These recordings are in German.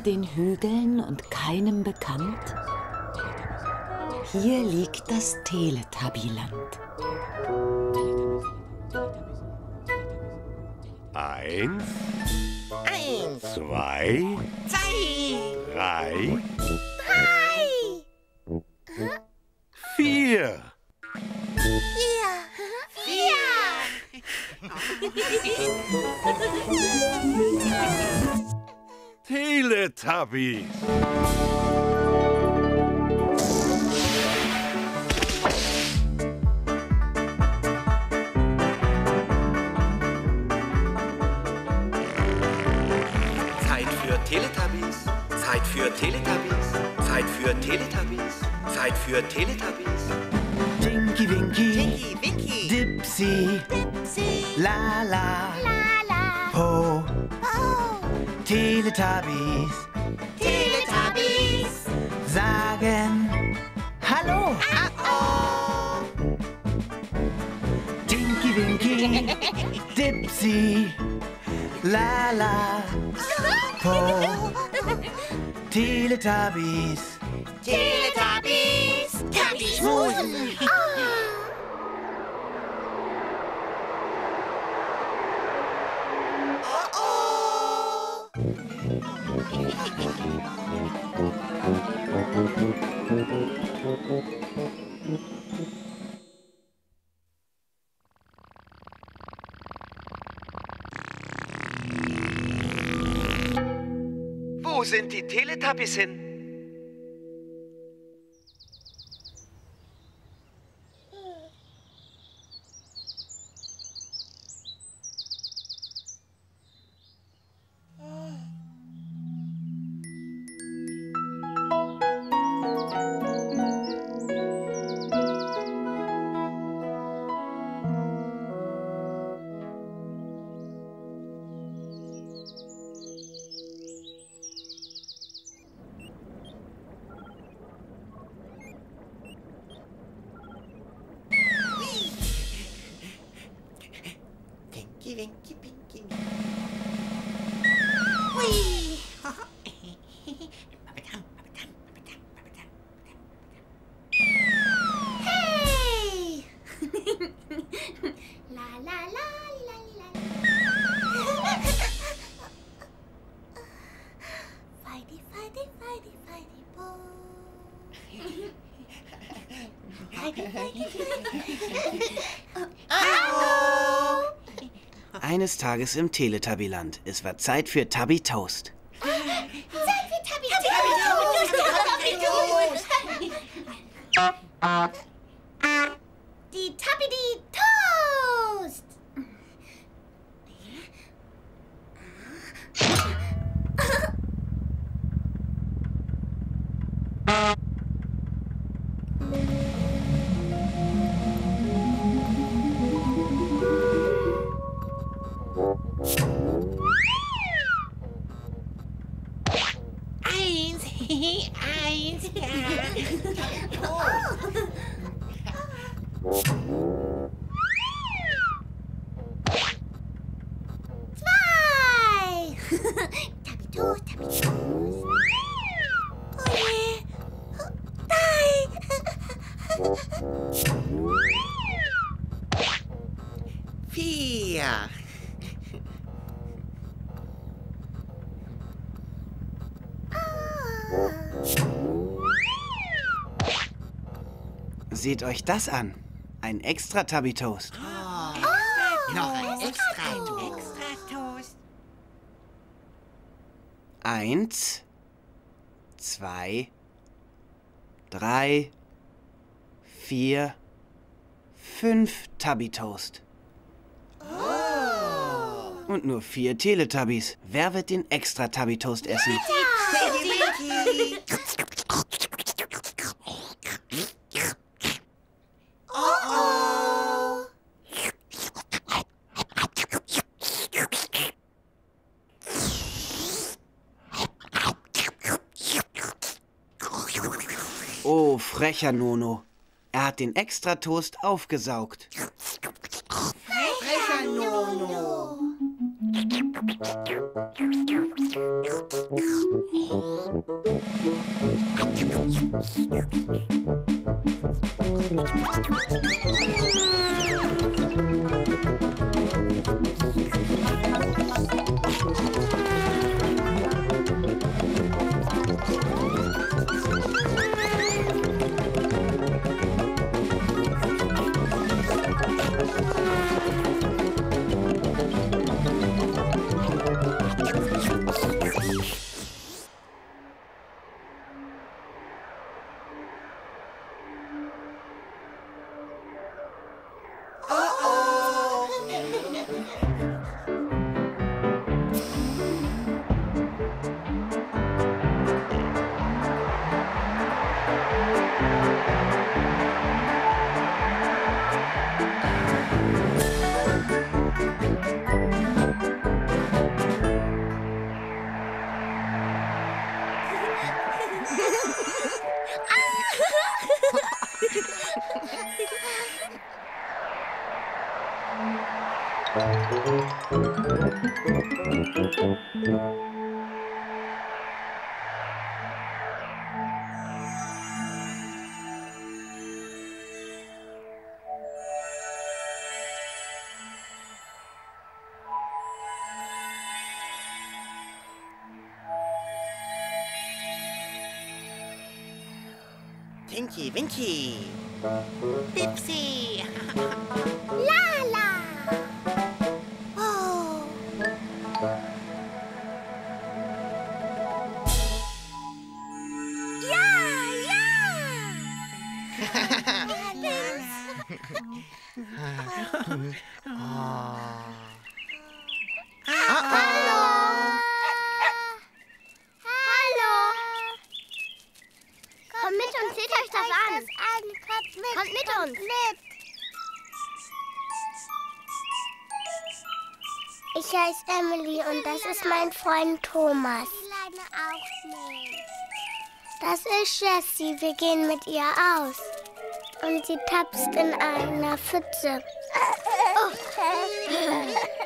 Hinter den Hügeln und keinem bekannt? Hier liegt das Teletubbyland. Teletubbies. Teletubbies. Teletubbies, Tubbies schmusen. Oh, oh. Wo sind die Teletubbies hin? Eines Tages im Teletubbyland. Es war Zeit für Tubby Toast. Vier. Seht euch das an. Ein extra Tubby Toast. Noch ein extra Toast. Eins, zwei, drei, vier, fünf Tubby Toast. Und nur vier Teletubbies. Wer wird den extra Tubby Toast essen? Oh, frecher Nono. Er hat den Extra-Toast aufgesaugt. Frecher Tinky Winky. Pipsi. Freund Thomas. Das ist Jessie. Wir gehen mit ihr aus. Und sie tapst in einer Pfütze. Oh.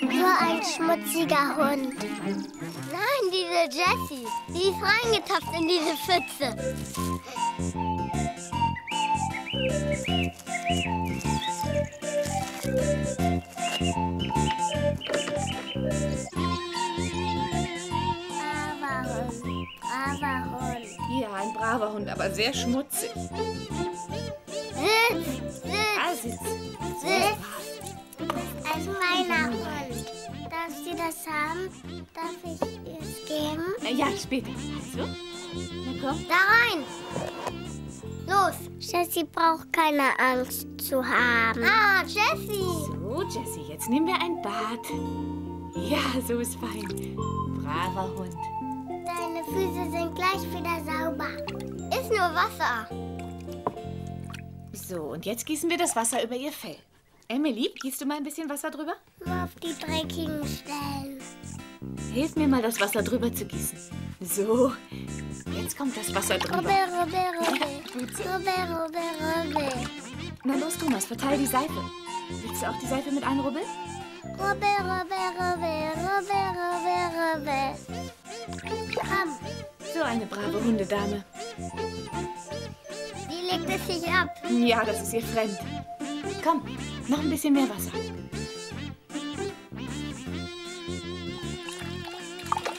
So ein schmutziger Hund. Nein, diese Jessie. Die ist reingetapst in diese Pfütze. Braver Hund, aber sehr schmutzig. Sitz, Ah, sitz, sitz. sitz. Ein feiner Hund. Darf sie das haben? Darf ich ihr es geben? Äh, Ja, später. Also, na komm. Da rein! Los! Jessie braucht keine Angst zu haben. Ah, Jessie! So, Jessie, jetzt nehmen wir ein Bad. Ja, so ist fein. Braver Hund. Deine Füße sind gleich wieder sauber. Ist nur Wasser. So, und jetzt gießen wir das Wasser über ihr Fell. Emily, gießt du mal ein bisschen Wasser drüber? Nur auf die dreckigen Stellen. Hilf mir mal, das Wasser drüber zu gießen. So, jetzt kommt das Wasser drüber. Rubbel, rubbel, rubbel. Rubbel, rubbel, rubbel. Na los, Thomas, verteil die Seife. Willst du auch die Seife mit einrubbeln? Rubbel, rubbel, rubbel, rubbel, rubbel, rubbel. Komm, So eine brave Hundedame. die legt es sich ab. Ja, das ist ihr fremd. Komm, noch ein bisschen mehr Wasser.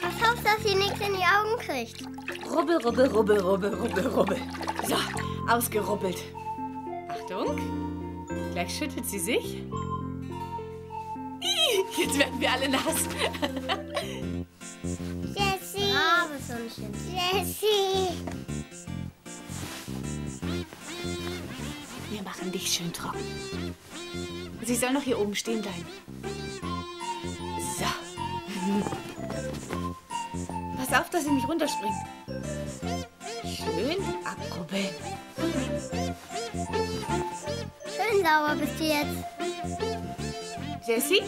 Pass auf, dass sie nichts in die Augen kriegt. Rubbel, rubbel, rubbel, rubbel, rubbel, rubbel. So, ausgerubbelt. Achtung, gleich schüttelt sie sich. Jetzt werden wir alle nass. Hundchen. Jessie. Wir machen dich schön trocken. Sie soll noch hier oben stehen bleiben. So. Pass auf, dass sie nicht runterspringt. Schön abrubbeln. Schön sauber bist du jetzt. Jessie?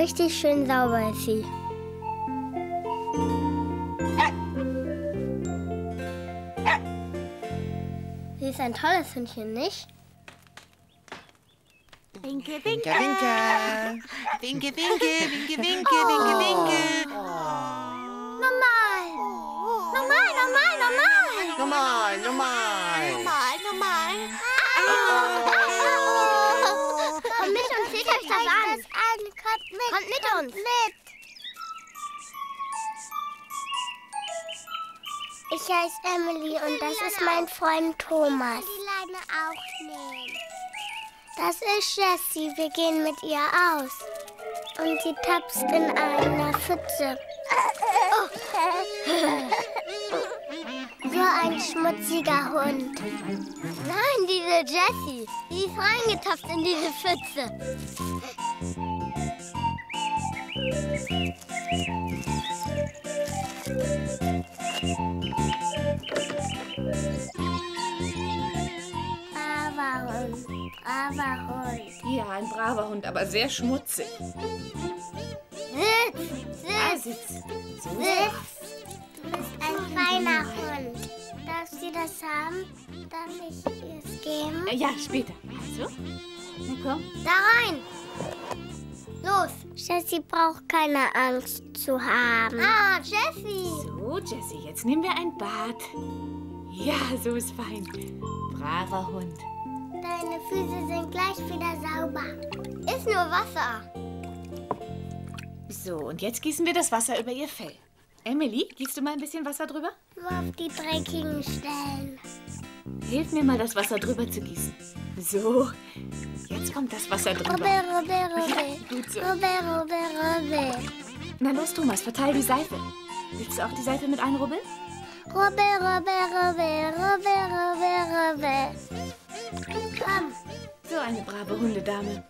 Richtig schön sauber ist sie. ist ein tolles Hündchen, nicht? Winke, Winke, winke. winke. Winke, winke, winke, winke, winke, winke. Normal. Normal, normal, normal. Normal, normal. Normal, normal. Kommt Kommt mit, Kommt mit uns. Mit. Ich heiße Emily und das ist mein Freund Thomas. Die Leine auch nehmen. Das ist Jessie. Wir gehen mit ihr aus. Und sie tapst in einer Pfütze. So ein schmutziger Hund. Nein, diese Jessie. Die ist reingetapst in diese Pfütze. Braver Hund, braver Hund. Ja, ein braver Hund, aber sehr schmutzig. Sitz, Ah, sitz, sitz. So. sitz. Du bist ein feiner Hund. Darf sie das haben? Darf ich ihr es geben? Ja, später. Also, na komm. Da rein! Los! Jessie braucht keine Angst zu haben. Ah, Jessie! So, Jessie, jetzt nehmen wir ein Bad. Ja, so ist fein. Braver Hund. Deine Füße sind gleich wieder sauber. Ist nur Wasser. So, und jetzt gießen wir das Wasser über ihr Fell. Emily, gießt du mal ein bisschen Wasser drüber? Nur auf die dreckigen Stellen. Hilf mir mal, das Wasser drüber zu gießen. So, jetzt kommt das Wasser drüber. Rubbel, rubbel, rubbel. Gut so. Rubbel, rubbel, rubbel. Na los, Thomas, verteil die Seife. Willst du auch die Seife mit einrubbeln? Rubbel, rubbel, rubbel, rubbel, rubbel, rubbel. Komm, So eine brave Hundedame.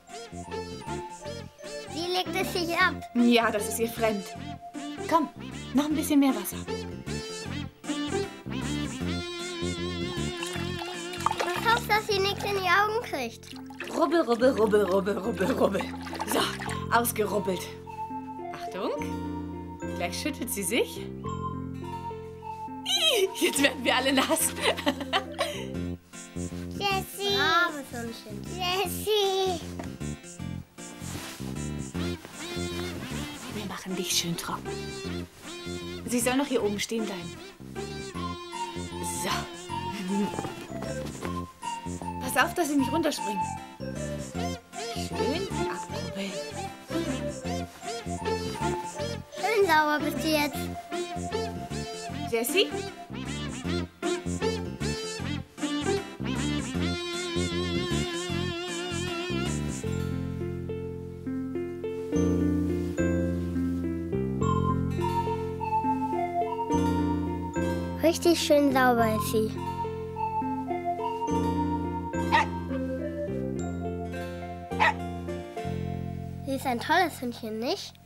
wie legt es sich ab? Ja, das ist ihr fremd. Komm, noch ein bisschen mehr Wasser. Du hoffst, dass sie nichts in die Augen kriegt. Rubbel, rubbel, rubbel, rubbel, rubbel, rubbel. So, ausgerubbelt. Achtung, gleich schüttelt sie sich. Jetzt werden wir alle nass. Jessie. Braves Hündchen. Jessie. Wir machen dich schön trocken. Sie soll noch hier oben stehen bleiben. So. Pass auf, dass sie nicht runterspringt. Schön abrubbeln. Schön sauber bist du jetzt. Jessie? Richtig schön sauber ist sie. Ein tolles Hündchen, nicht?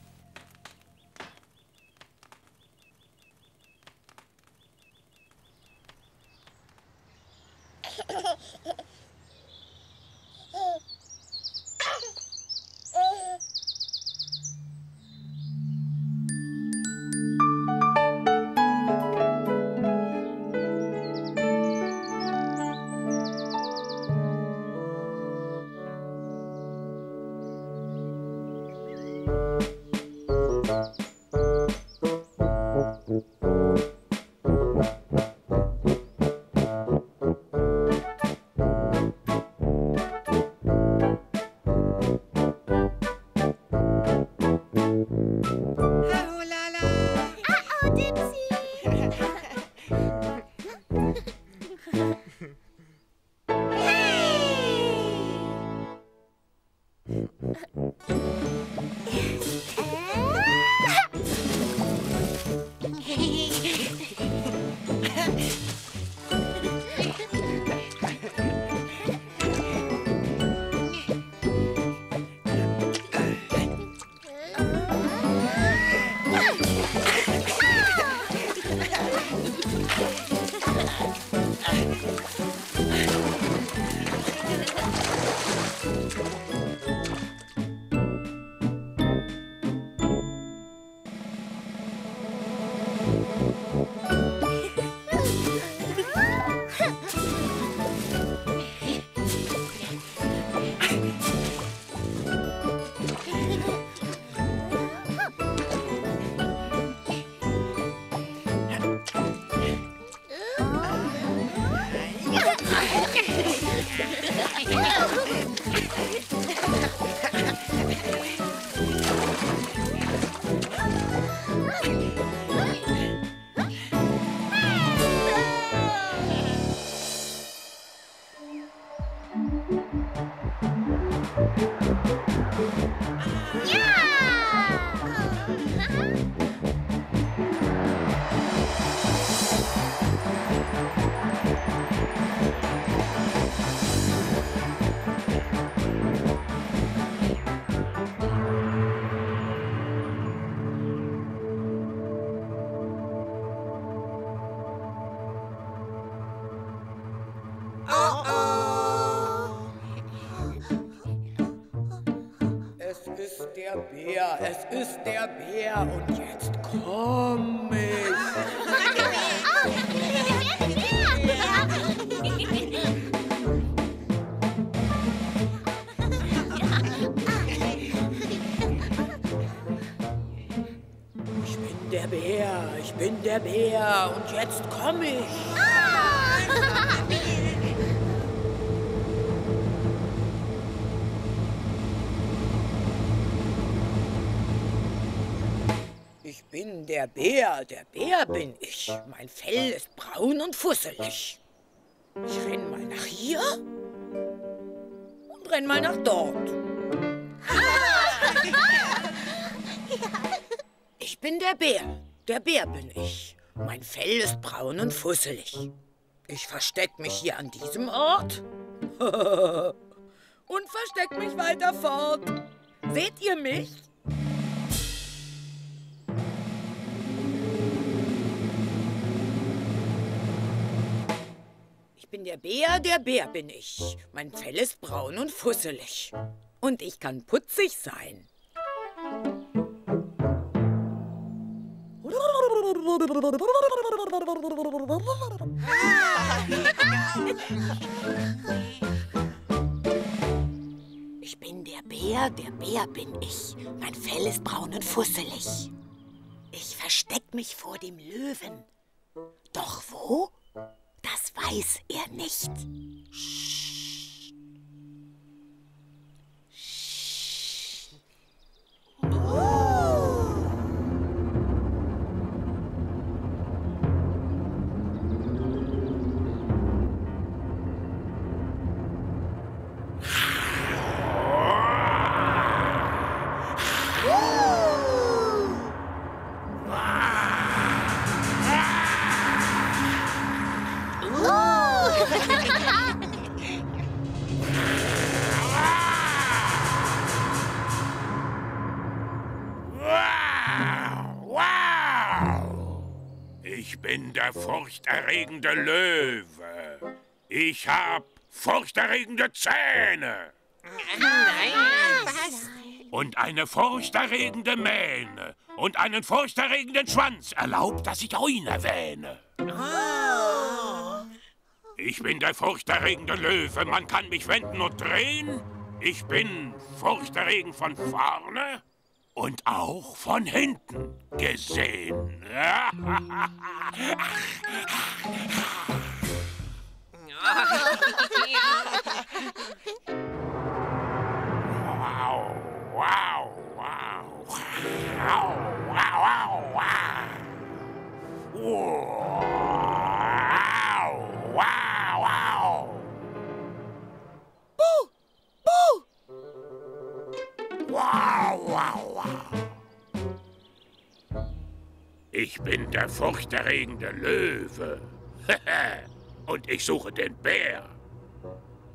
Thank you. Ist der Bär der Bär, der Bär bin ich. Mein Fell ist braun und fusselig. Ich renn mal nach hier und renn mal nach dort. Ich bin der Bär, der Bär bin ich. Mein Fell ist braun und fusselig. Ich versteck mich hier an diesem Ort und versteck mich weiter fort. Seht ihr mich? Bin der Bär, der Bär bin ich. Mein Fell ist braun und fusselig. Und ich kann putzig sein. Ich bin der Bär, der Bär bin ich. Mein Fell ist braun und fusselig. Ich versteck mich vor dem Löwen. Doch wo? Das weiß er nicht. Wow! Furchterregende Löwe. Ich hab furchterregende Zähne. Und eine furchterregende Mähne. Und einen furchterregenden Schwanz. Erlaubt, dass ich ihn erwähne. Ich bin der furchterregende Löwe. Man kann mich wenden und drehen. Ich bin furchterregend von vorne und auch von hinten gesehen. Wow, wow, wow. Wow, wow, wow, wow. Ich bin der furchterregende Löwe. Und ich suche den Bär.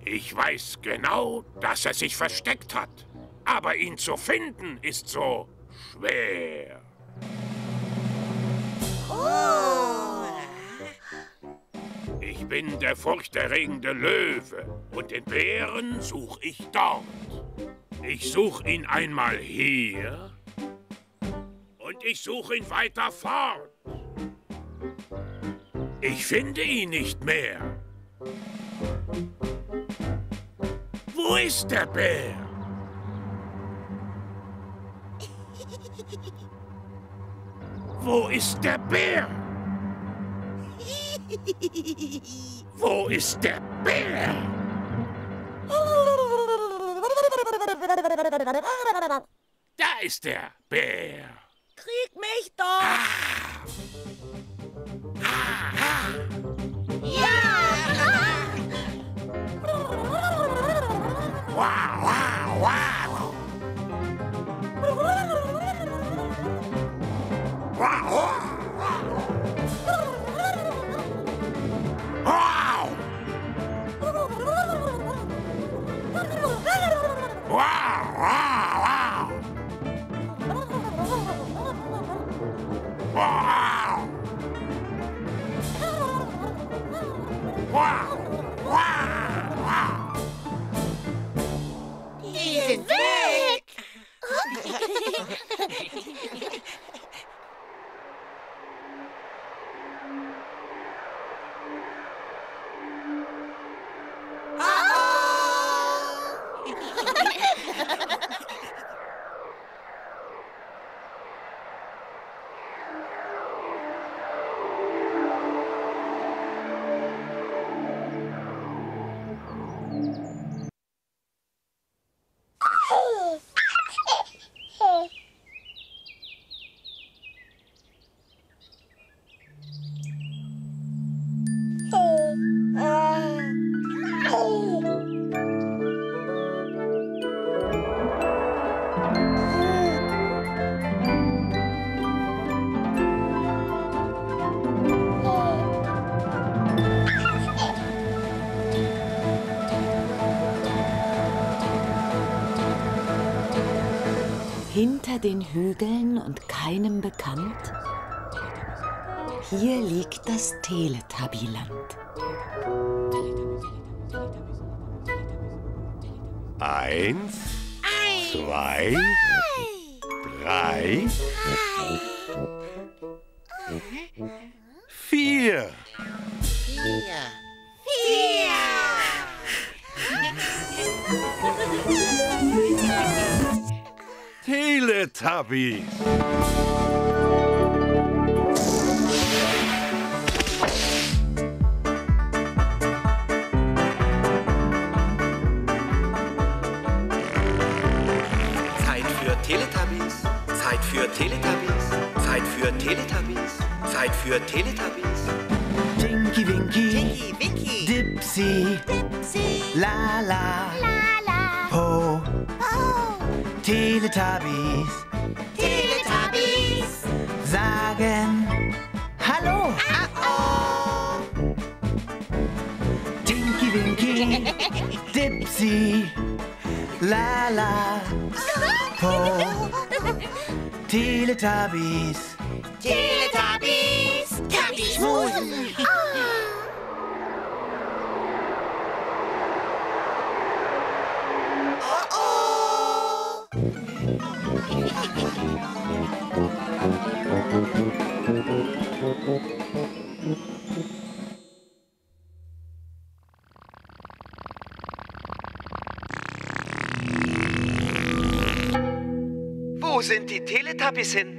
Ich weiß genau, dass er sich versteckt hat. Aber ihn zu finden ist so schwer. Ich bin der furchterregende Löwe. Und den Bären suche ich dort. Ich suche ihn einmal hier und ich suche ihn weiter fort. Ich finde ihn nicht mehr. Wo ist der Bär? Wo ist der Bär? Wo ist der Bär? Da ist der Bär. Krieg mich doch! Wow, 아! Hinter den Hügeln und keinem bekannt? Hier liegt das Teletubbyland. Eins, zwei, drei, Teletubbies. Zeit für Teletubbies. Zeit für Teletubbies. Zeit für Teletubbies. Zeit für Teletubbies. Tinky Winky, Winky, Winky. Dipsy, Dipsy. Lala, Lala. Po, Oh. Teletubbies. Teletubbies sind die Teletubbies hin?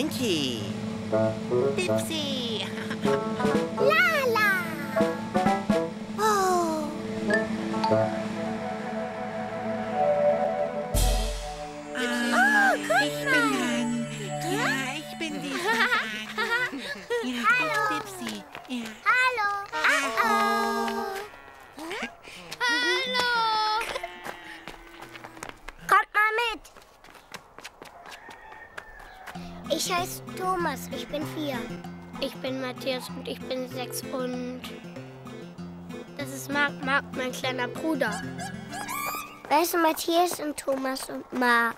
Tinky, Winky. Kleiner Bruder. Weißt du, Matthias und Thomas und Marc.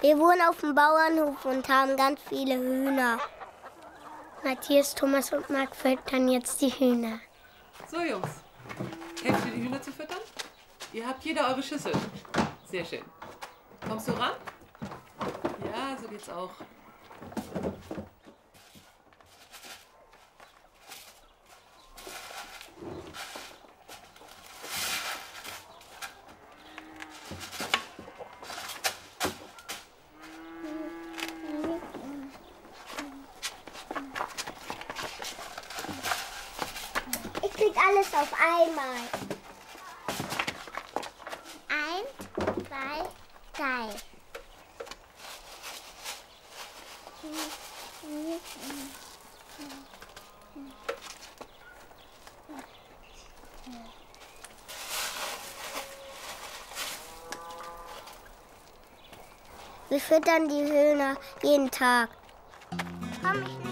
Wir wohnen auf dem Bauernhof und haben ganz viele Hühner. Matthias, Thomas und Marc füttern jetzt die Hühner. So, Jungs. Helft ihr die Hühner zu füttern? Ihr habt jeder eure Schüssel. Sehr schön. Kommst du ran? Ja, so geht's auch. Ich krieg alles auf einmal. Eins, zwei, drei. Wir füttern die Hühner jeden Tag. Komm, ich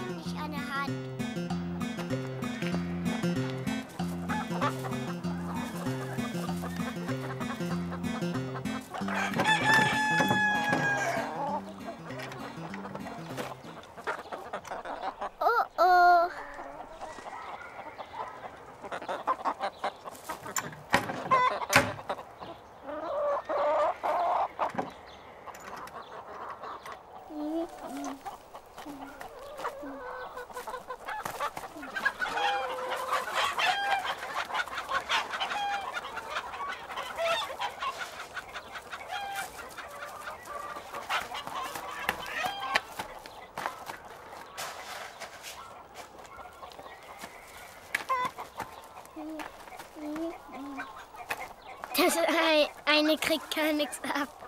Ei- eine kriegt gar nichts ab.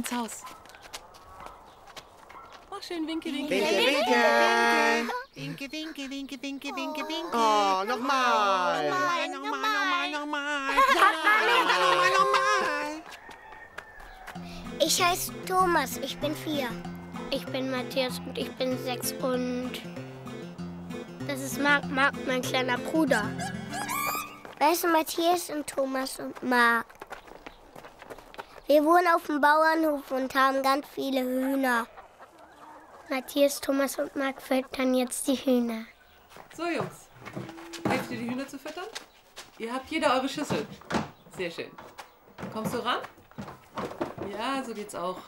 Ins Haus. Mach schön Winke, Winke. Winke, winke. Winke, winke, winke, winke, winke, winke. Oh, nochmal. Nochmal, nochmal, nochmal, nochmal. Nochmal, nochmal, nochmal. Ich heiße Thomas, ich bin vier. Ich bin Matthias und ich bin sechs und das ist Marc, Marc, mein kleiner Bruder. Weißt du, Matthias und Thomas und Marc. Wir wohnen auf dem Bauernhof und haben ganz viele Hühner. Matthias, Thomas und Marc füttern jetzt die Hühner. So, Jungs. Helft ihr die Hühner zu füttern? Ihr habt jeder eure Schüssel. Sehr schön. Kommst du ran? Ja, so geht's auch.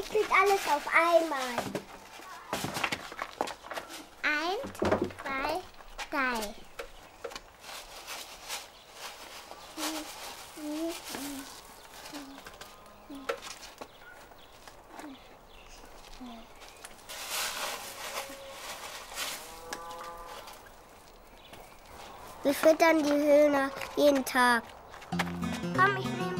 Ich krieg alles auf einmal. Eins, zwei, drei. Wir füttern die Hühner jeden Tag. Komm, ich nehme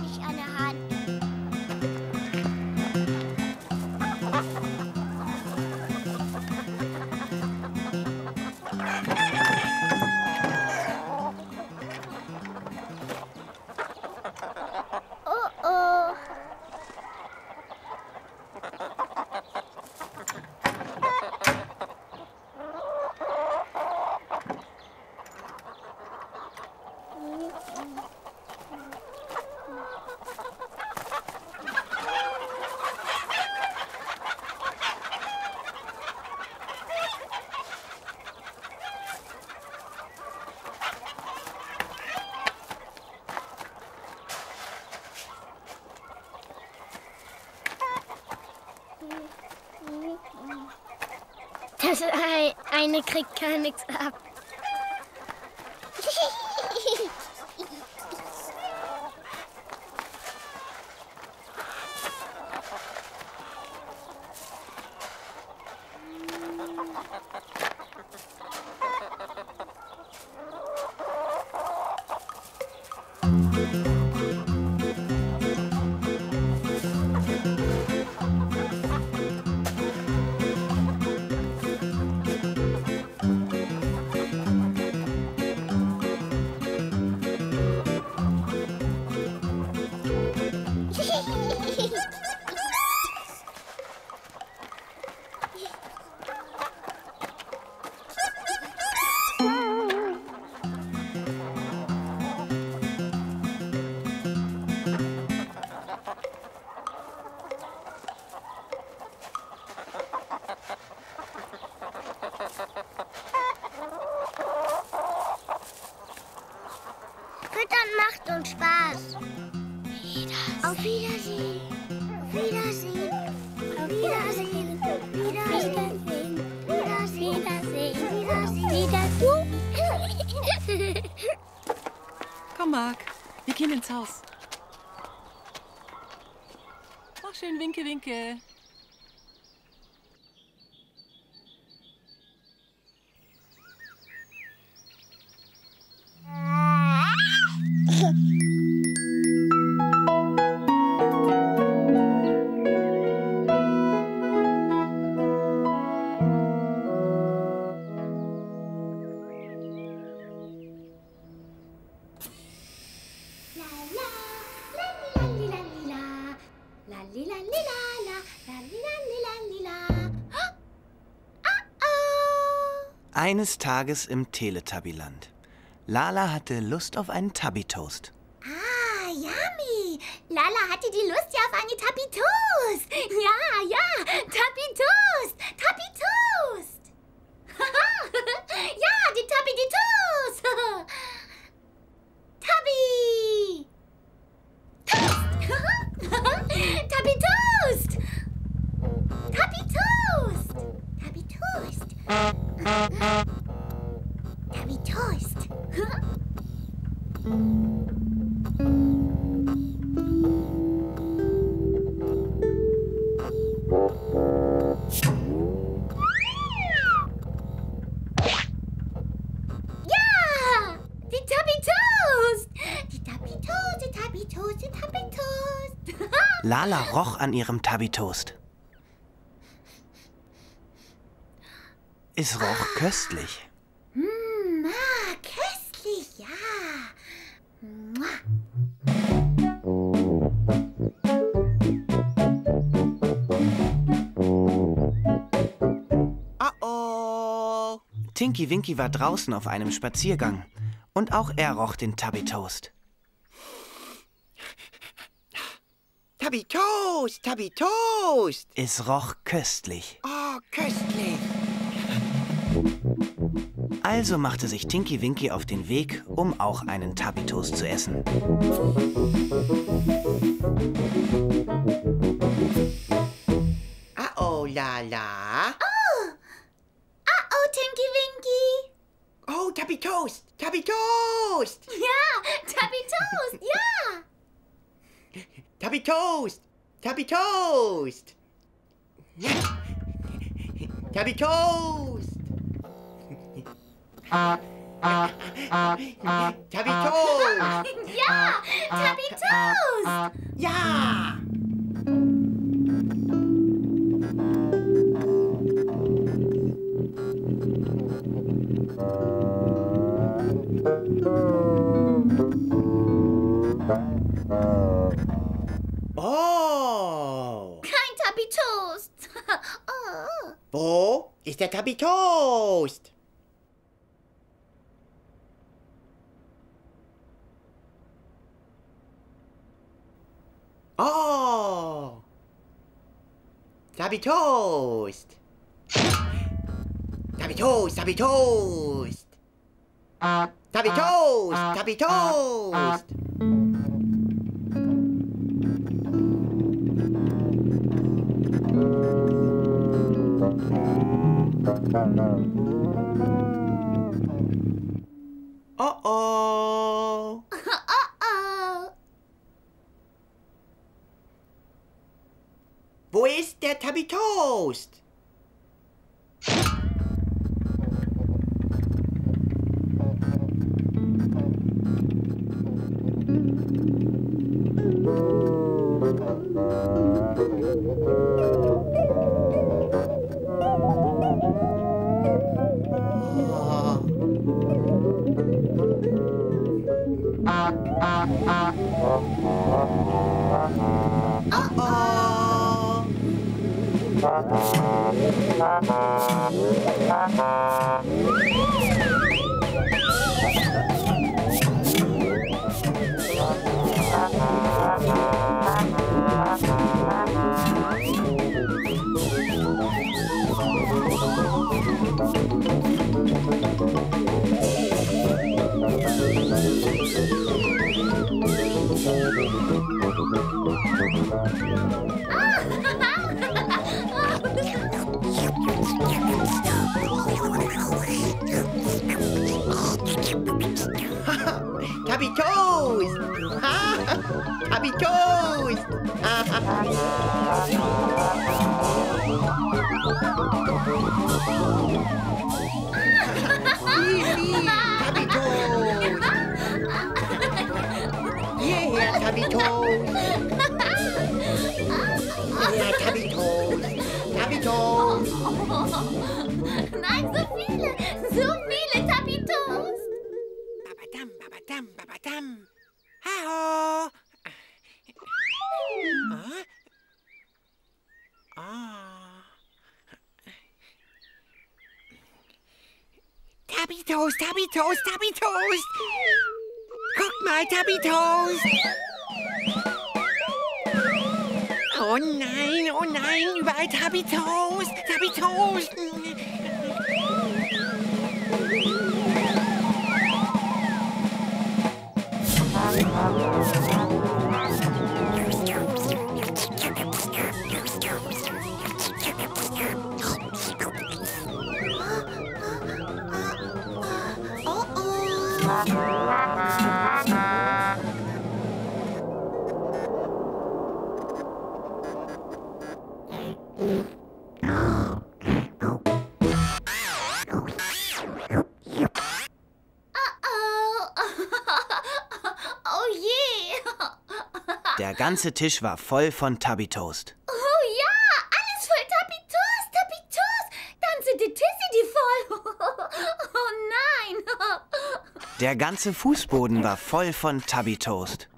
Ei, eine kriegt gar nichts ab. Eines Tages im Teletubbyland. Lala hatte Lust auf einen Tubby-Toast. Ah, yummy. Lala hatte die Lust ja auf eine Tapitos. Ja, ja, Tapitos. Tapitos. ja, die Tapitos. Tabi. Tapitost. Tapitost. Tapitost. Tapitost. Ja! Die Tapitost! Die Tapitost, die Tapitost, die Tapitost. Lala roch an ihrem Tubby-Toast. Es roch köstlich. Mm, ah, köstlich, ja. Mua. Oh. Tinky Winky war draußen auf einem Spaziergang. Und auch er roch den Tubby-Toast. Tabby Toast, Tabby Toast. Es roch köstlich. Oh, köstlich. Also machte sich Tinky Winky auf den Weg, um auch einen Tubby-Toast zu essen. Ah, oh, la la. Oh! Ah, oh, Tinky Winky. Oh, Tabby Toast, Tabby Toast. Ja, Tapitost, ja. Tabby Toast, Tabby Toast. Tabby Toast. Tabby Toast! Ja, Tabby Toast! Ja! Oh! Kein Tabby Toast! oh. Wo ist der Tabby Toast? Oh! Tabby Toast! Tabby Toast, Tabby Toast! Tabby Toast, Tabby Toast! Oh oh! oh. Wo ist der Tabby Toast? Toast! Ha! Tabby Toast! Tabby Toast! Hierher, Tabby Toast! Babadam, babadam. Hallo. Ah? Ah. Tabby Toast, Tabby Toast, Tabby Toast. Guck mal, Tabby Toast. Oh nein, oh nein, überall Tabby Toast, Tabby Toast. Oh, Der ganze Tisch war voll von Tabby Toast. Oh ja, alles voll Tabby Toast, Tabby Toast! Die Tissi die voll! Oh nein! Der ganze Fußboden war voll von Tabby Toast.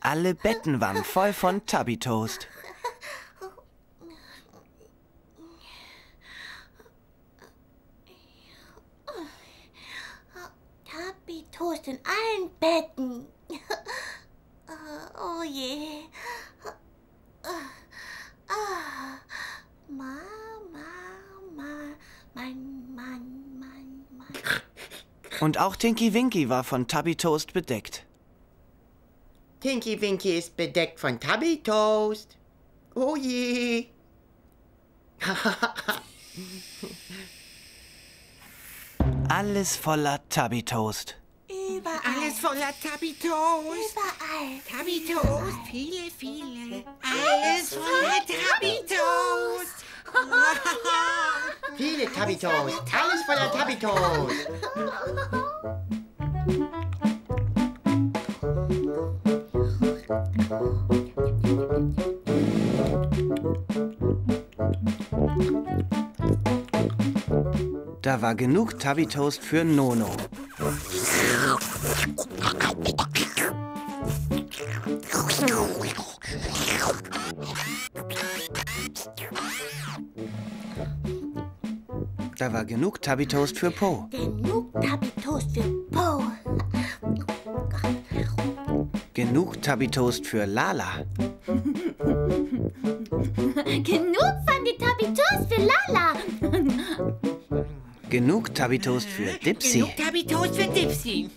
Alle Betten waren voll von Tabby Toast. Tabby Toast in allen Betten. oh je. Ah, Mama, Mama, Mann, Mann, Mann, Mann. Und auch Tinky Winky war von Tabby Toast bedeckt. Tinky Winky ist bedeckt von Tabby Toast. Oh je. Alles voller Tabby Toast. Überall. Alles voller Tabby Toast. Überall. Tabby Toast, viele, viele. Alles voller Tabby Toast. Viele Tabitos. Alles voller Tabitos. Da war genug Tabby-Toast für Nono. Da war genug Tabby-Toast für Po. Genug Tabby-Toast für Po. Genug Tabby-Toast für Lala. Genug von den Tabitos für Lala. Genug Tabby-Toast für Dipsy. Genug Tabitos für Dipsy.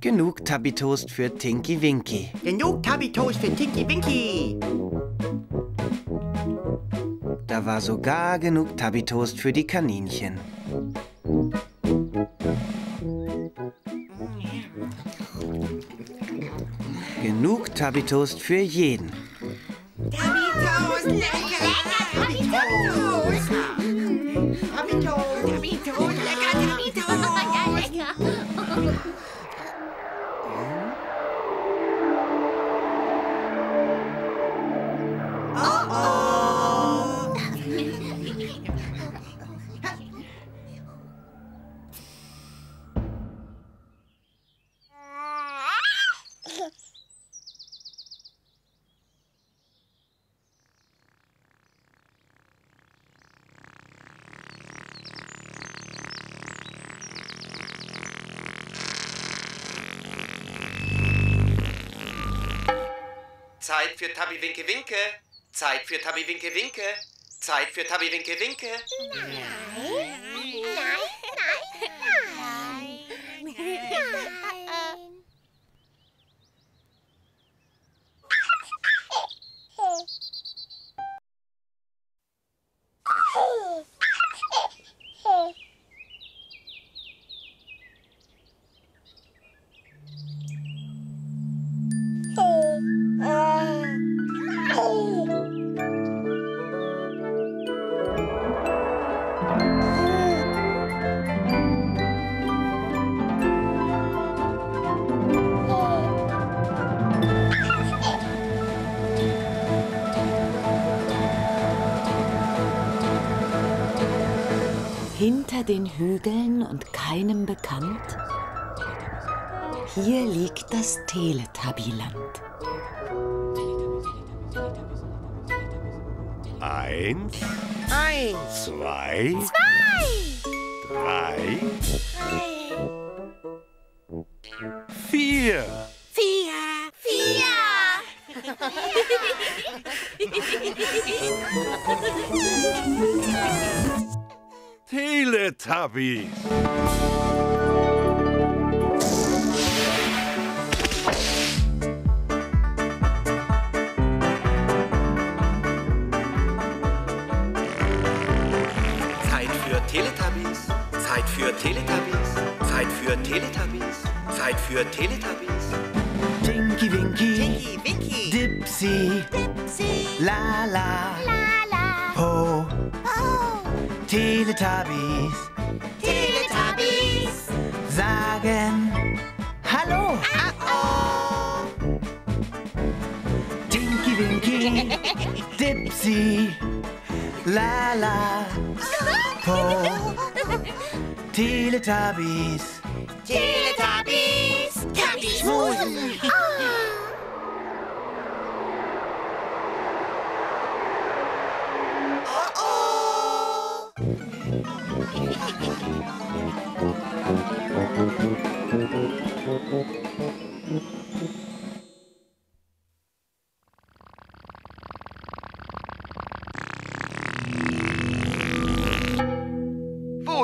Genug Tabby-Toast für Tinky Winky. Genug Tabitos für Tinky Winky. Da war sogar genug Tabby-Toast für die Kaninchen. Genug Tabby-Toast für jeden. Tabitos, lecker. Zeit für Tabi Winke Winke. Zeit für Tabi Winke Winke. Zeit für Tabi Winke Winke. Hinter den Hügeln und keinem bekannt? Hier liegt das Teletubbyland. Eins, Eins. zwei, Teletubbies. Winky. Dipsy. Lala. Po. Teletubbies. Teletubbies. Tabi-Schmusen.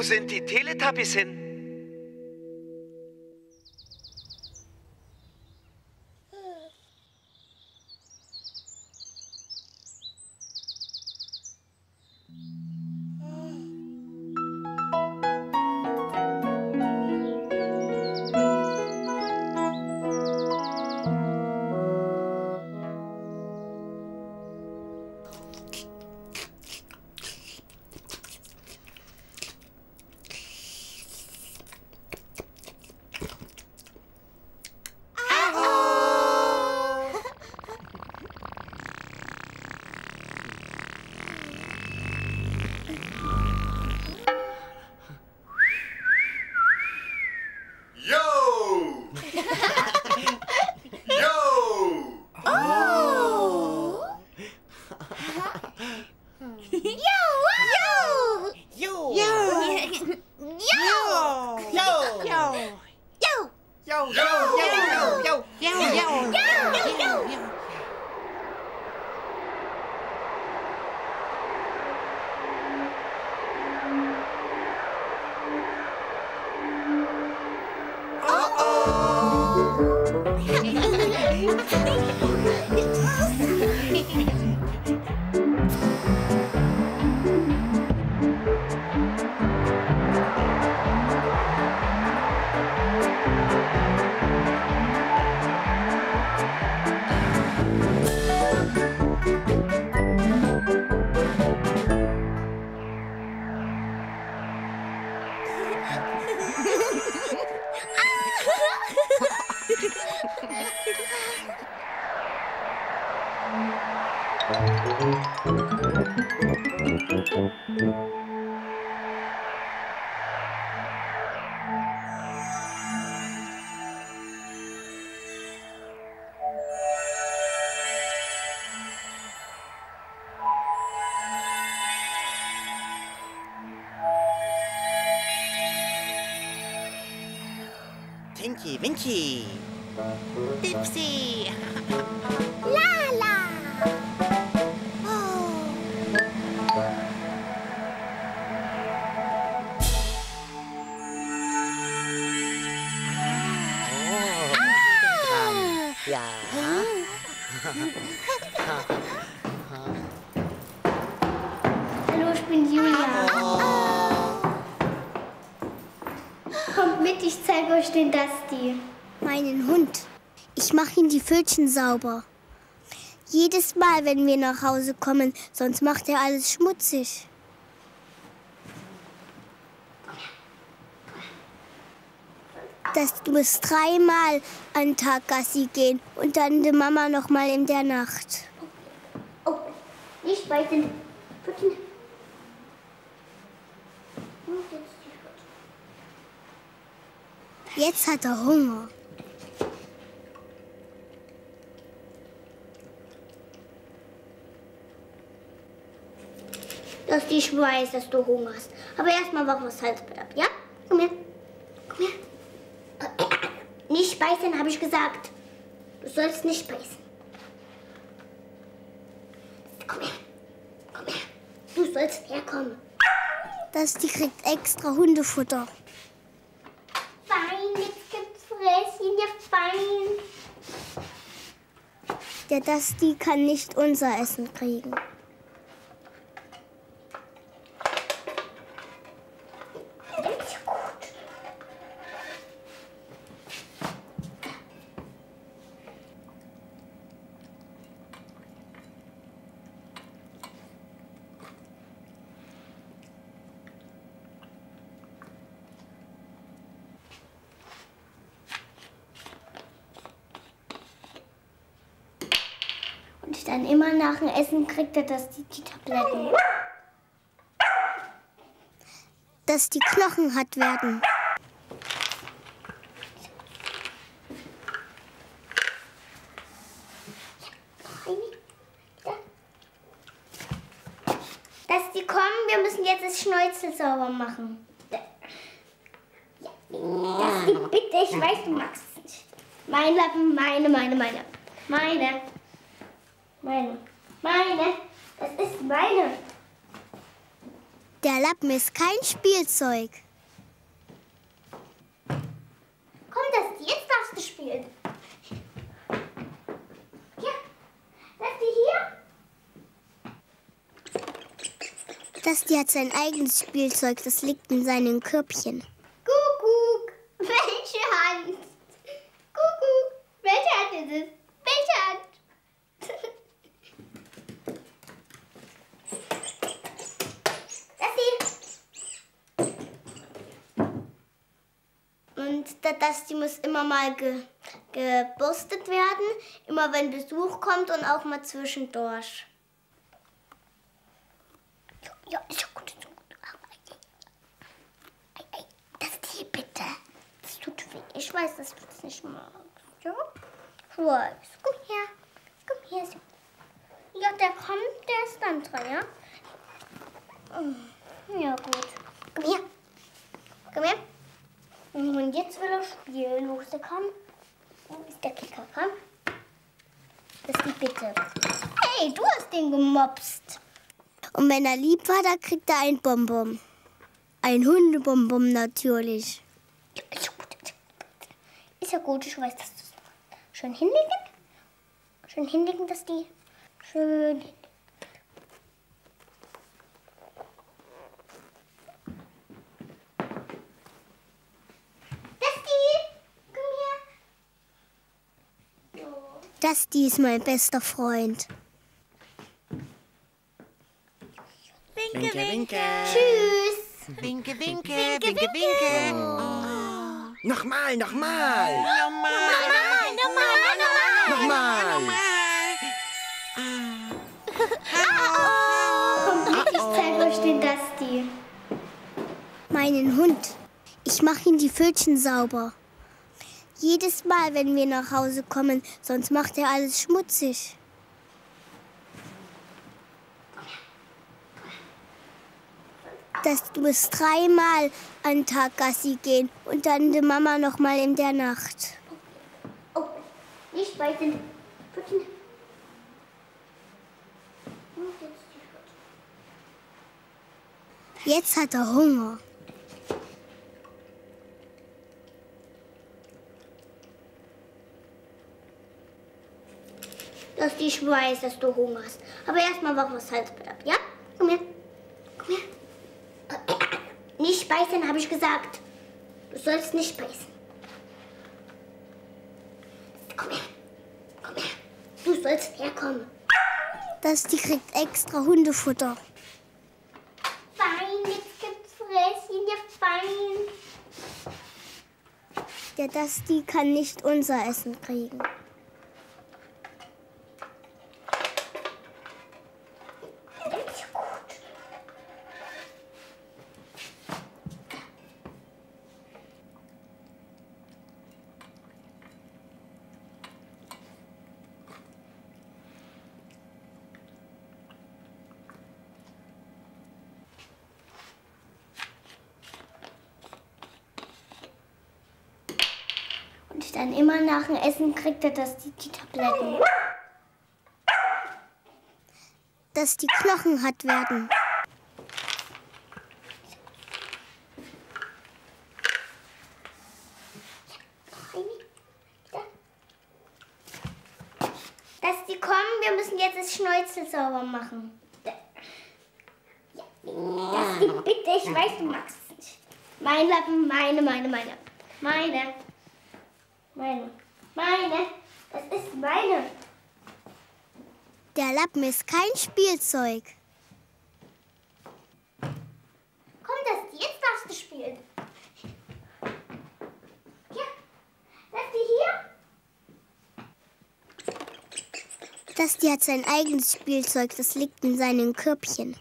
Wo sind die Teletubbies hin? Tinky Winky. Dipsy. Pfötchen sauber. Jedes Mal, wenn wir nach Hause kommen, sonst macht er alles schmutzig. Das muss dreimal am Tag Gassi gehen und dann die Mama noch mal in der Nacht. Oh, nicht bei den Pfötchen. Jetzt hat er Hunger. Dass ich weiß, dass du Hunger hast. Aber erstmal machen wir das Salzbett ab, ja? Komm her. Komm her. Nicht beißen, habe ich gesagt. Du sollst nicht beißen. Komm her. Komm her. Du sollst herkommen. Das, die kriegt extra Hundefutter. Fein, jetzt gibt's Fresschen, ja fein. Der Dusty kann nicht unser Essen kriegen. Und dann dem Essen kriegt er das die, die Tabletten. Dass die Knochen hart werden. Dass die kommen, wir müssen jetzt das Schnäuzel sauber machen. Dass die bitte, ich weiß, du magst es nicht. Mein Lappen, meine, meine, meine. Meine. Meine. Meine. Das ist meine. Der Lappen ist kein Spielzeug. Komm, das jetzt darfst du spielen. Ja, lass die hier. Das die hat sein eigenes Spielzeug, das liegt in seinem Körbchen. Kuckuck, welche Hand? Kuckuck, welche Hand ist es? Welche Hand? Das hier. Und da- das, die muss immer mal ge, gebürstet werden, immer wenn Besuch kommt und auch mal zwischendurch. Ja, ist ja gut. Ist ja gut. Das hier bitte. Das tut weh. Ich weiß, dass du das nicht magst. Ja? Ich weiß. Komm her. Komm her. So. Ja, der kommt, der ist dann dran, ja? Mm, Ja, gut. Komm her. Komm her. Und jetzt will er spielen. Wo ist der Kamm? Wo ist der Kicker? Komm. Das ist die Bitte. Hey, du hast den gemopst. Und wenn er lieb war, dann kriegt er ein Bonbon. Ein Hundebonbon natürlich. Ist ja gut. Ist ja gut, ich weiß, dass du es Schön hinlegen. Schön hinlegen, dass die. Schön. Dusty ist mein bester Freund. Winke, winke. Tschüss. Winke, winke, winke, winke. Oh. Nochmal, nochmal. Nochmal, nochmal, Nochmal. Komm, ich zeige euch den Dusty. Meinen Hund. Ich mache ihm die Pfötchen sauber. Jedes Mal, wenn wir nach Hause kommen, sonst macht er alles schmutzig. Das muss dreimal am Tag Gassi gehen und dann die Mama noch mal in der Nacht. Oh, nicht beißen. Pfötchen. Jetzt hat er Hunger. Dass ich weiß, dass du Hunger hast. Aber erstmal machen wir das Salzbett ab, ja? Komm her. Komm her. Nicht beißen, habe ich gesagt. Du sollst nicht beißen. Komm her. Komm her. Du sollst herkommen. Das, die kriegt extra Hundefutter. Fein, jetzt gibt's Fresschen, ja fein. Der Dusty kann nicht unser Essen kriegen. Und dann immer nach dem Essen kriegt er das die, die Tabletten. Dass die Knochen hart werden. Dass die kommen, wir müssen jetzt das Schnäuzel sauber machen. Ja, das die bitte, ich weiß, du magst es nicht. Mein Lappen, meine, meine, meine. Meine. Meine. Meine. Das ist meine. Der Lappen ist kein Spielzeug. Komm, das jetzt darfst du spielen. Ja, lass die hier. Das die hat sein eigenes Spielzeug, das liegt in seinem Körbchen.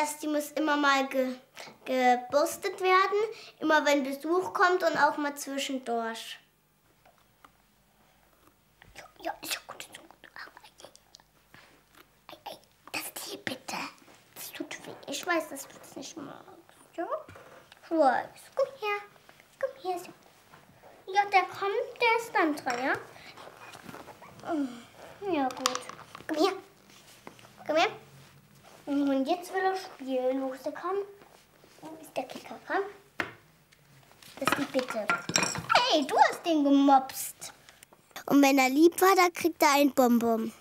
Und da- das, die muss immer mal ge, gebürstet werden, immer wenn Besuch kommt und auch mal zwischendurch. Ja, ja, ist ja gut, ist ja gut. Ei, ei, Das hier bitte. Das tut weh. Ich weiß, dass du das nicht magst. Ja? Ich. Komm her. Komm her. Ja, der kommt, der ist dann dran, ja? Mm, Ja, gut. Komm her. Komm her. Und jetzt will er spielen. Wo ist der Komm? Wo ist der Kicker? Komm. Das ist die Bitte. Hey, du hast den gemopst. Und wenn er lieb war, dann kriegt er ein Bonbon.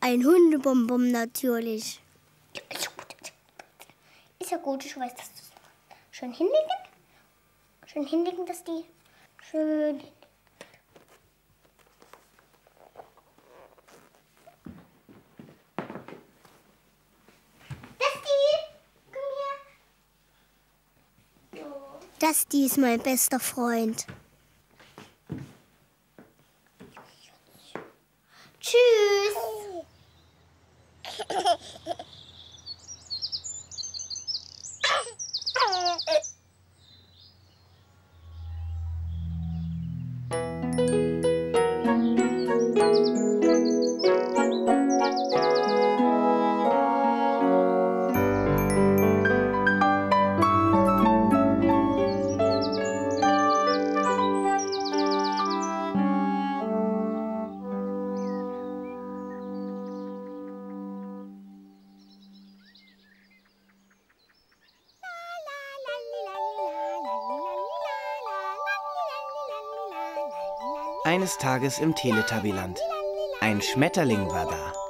Ein Hundebonbon natürlich. Ist ja gut. Ist ja gut, ich weiß, dass du es Schön hinlegen. Schön hinlegen, dass die. Schön. Dusty ist mein bester Freund. Tschüss. eines Tages im Teletubbyland. Ein Schmetterling war da.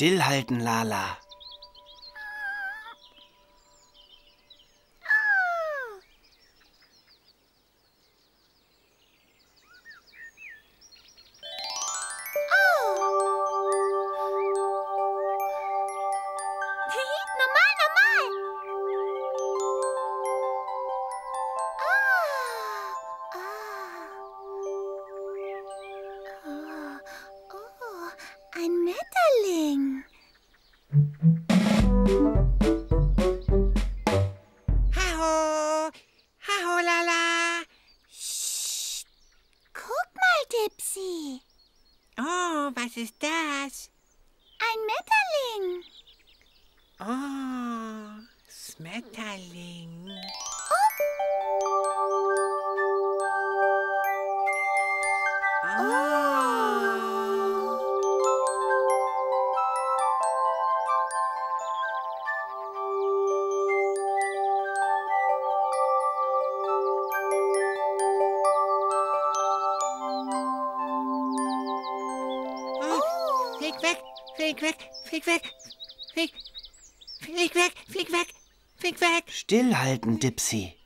Stillhalten, Lala. Stillhalten, Dipsy.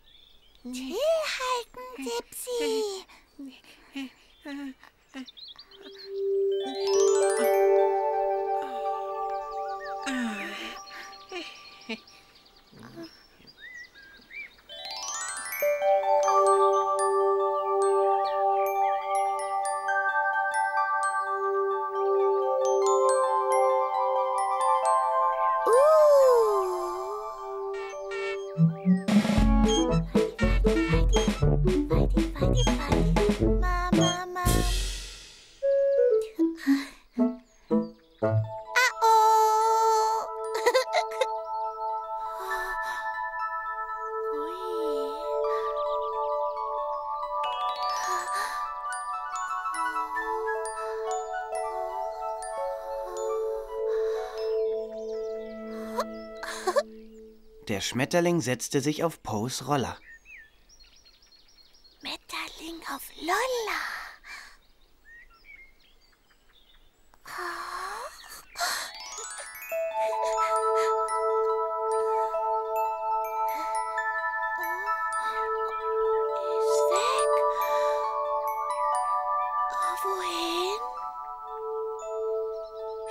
Schmetterling setzte sich auf Poes Roller. Schmetterling auf Lolla.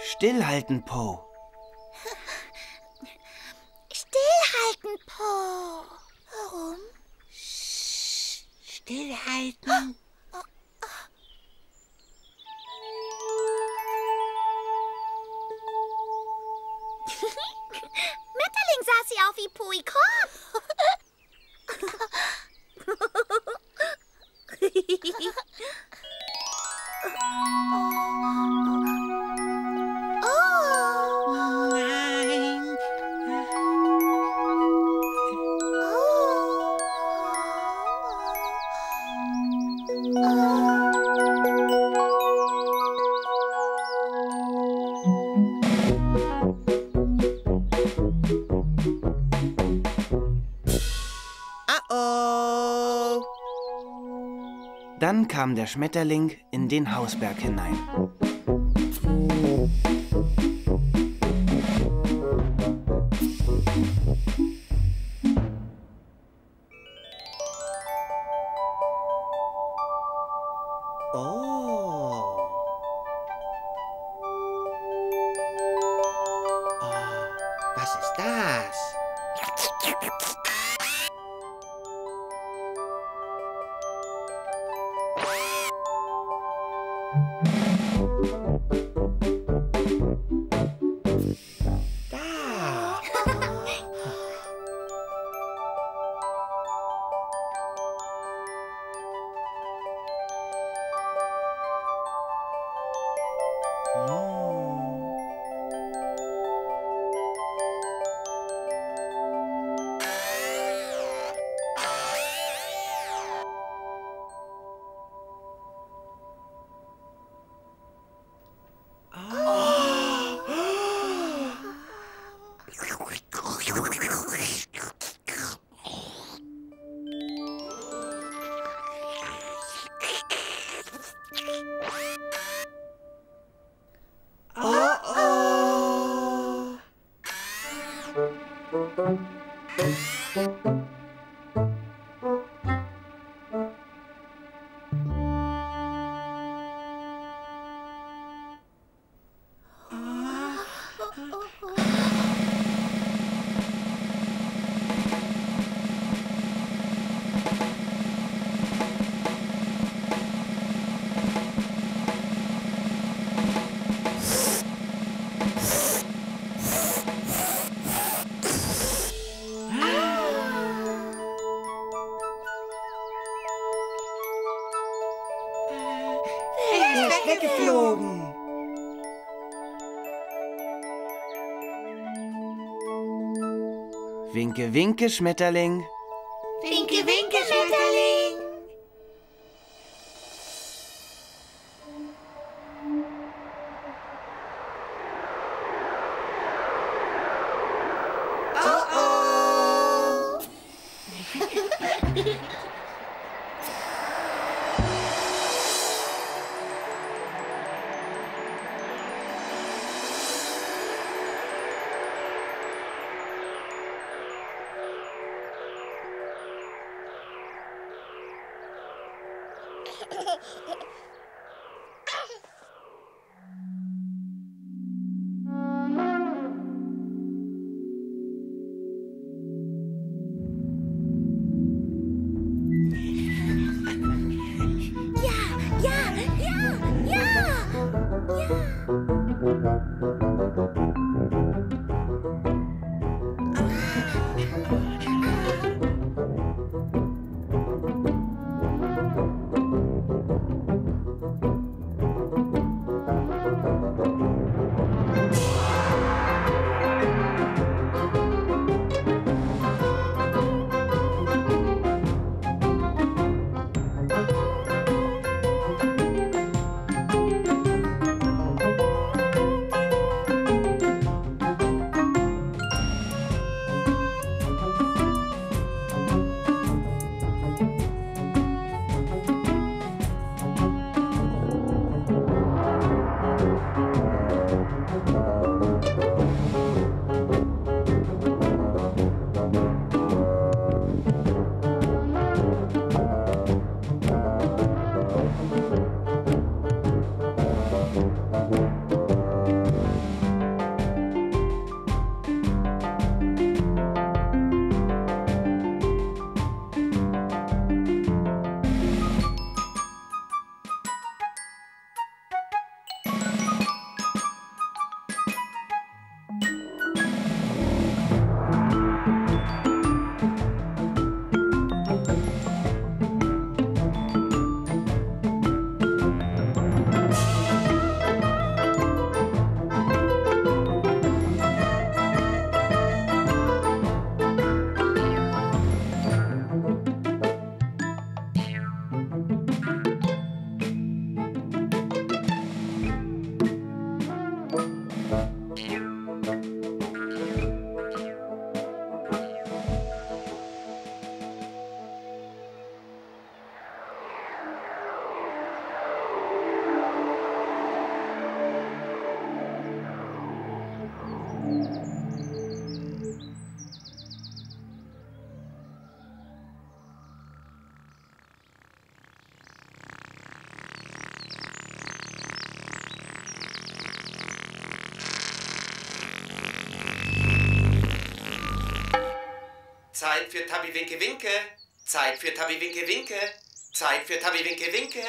Stillhalten, Poe. der Schmetterling in den Hausberg hinein. Winke, winke, Schmetterling. Winke, winke, Schmetterling. Zeit für Tabi Winke Winke. Zeit für Tabi Winke Winke. Zeit für Tabi Winke Winke.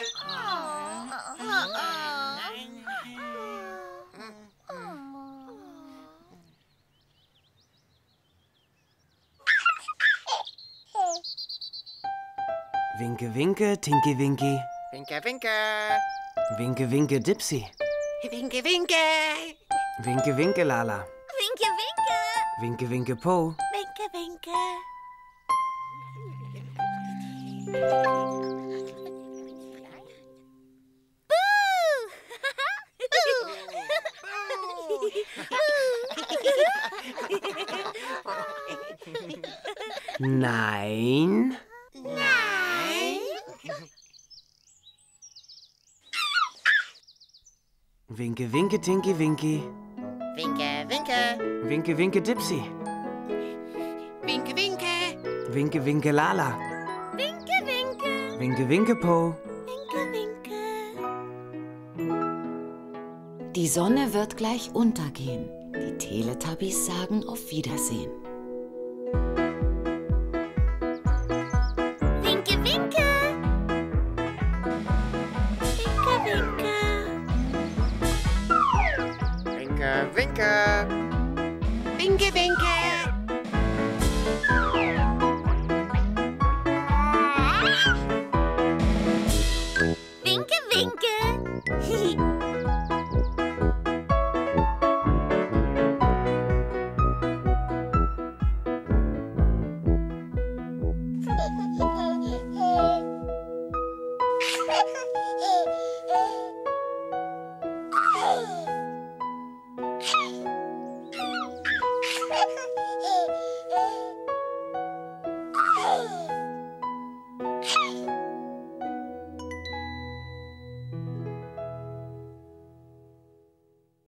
Winke, winke, Tinky Winky. Winke Winke. Winke, winke, Dipsy. Winke, winke. Winke, winke, Lala. Winke, winke. Winke, winke, Po. Winke. Nein. Nein. Winke, winke, Tinky Winky. Winke Winke. Winke, winke, Dipsy. Winke, winke, Lala. Winke, winke. Winke, winke, Po. Winke, winke. Die Sonne wird gleich untergehen. Die Teletubbies sagen auf Wiedersehen.